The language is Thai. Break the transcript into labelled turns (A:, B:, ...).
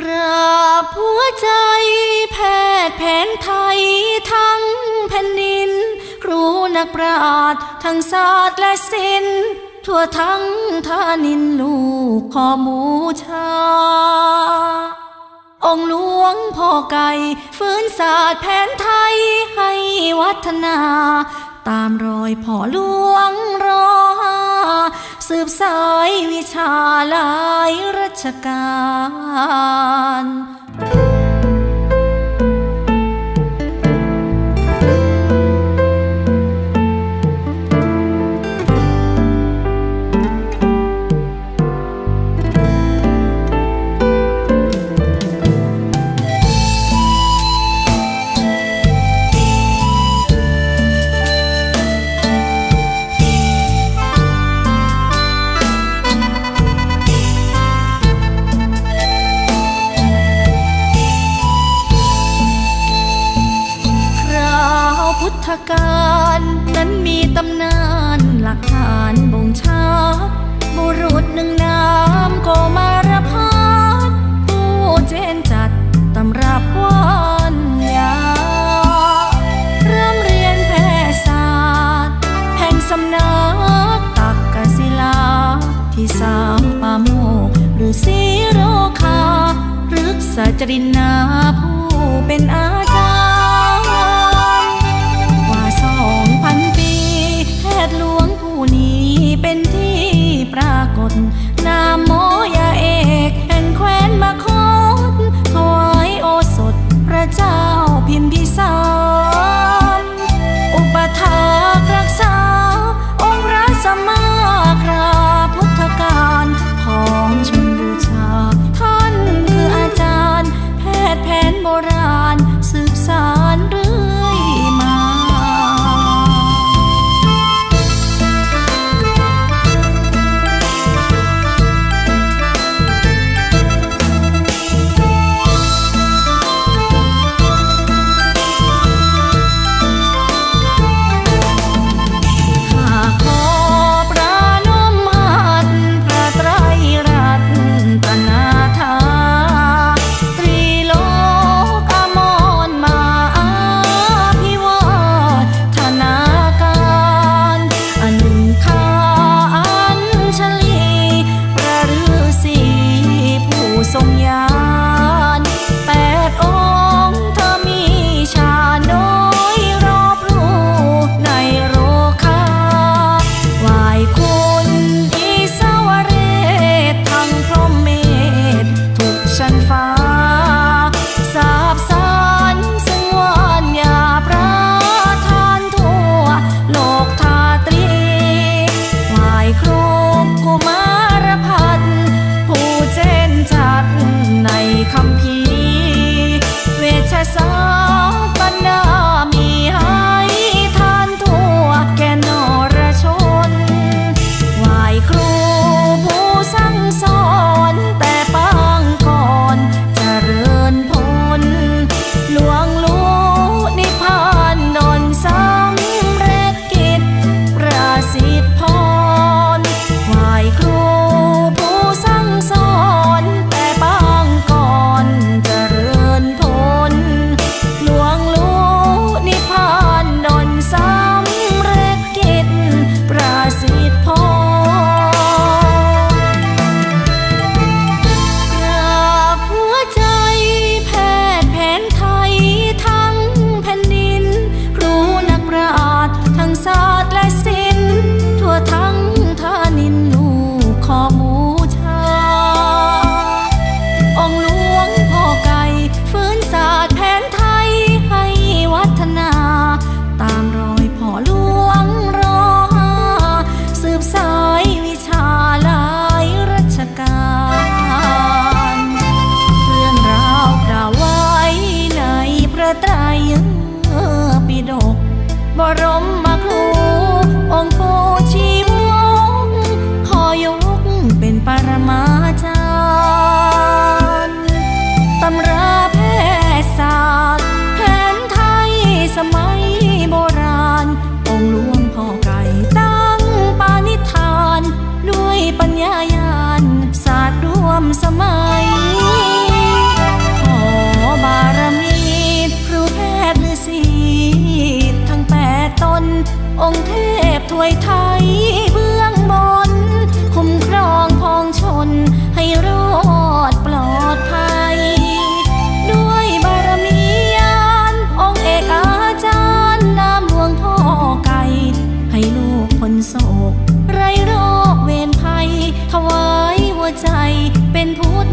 A: กราบหัวใจแพทย์แผนไทยทั้งแผ่นดิน ครูนักปราชญ์ทั้งศาสตร์และศิลป์ทั่วทั้งทานินลูกขอมูชา องหลวงพ่อไก่ฟื้นศาสตร์แผนไทยให้วัฒนา ตามรอยพ่อหลวงรอ บสายวิชาหลายรัชการ การนั้นมีตำนานหลักฐานบ่งชัดบุรุษหนึ่งนามก็มารพัดผู้เจนจัดตำรับวันยาเริ่มเรียนแพทยศาสตร์แห่งสำนักตักกศิลา ที่สามปาโมกหรือสีโรคารึกษาจรินาผู้เป็นอา องค์เทพถวยไทยเบื้องบน คุ้มครองพองชนให้รอดปลอดภัย ด้วยบารมียานองค์เอกอาจารย์นามหลวงพ่อไก่ ให้ลูกพ้นโศก ไรโรคเวรภัย ถวายหัวใจเป็นพุทธ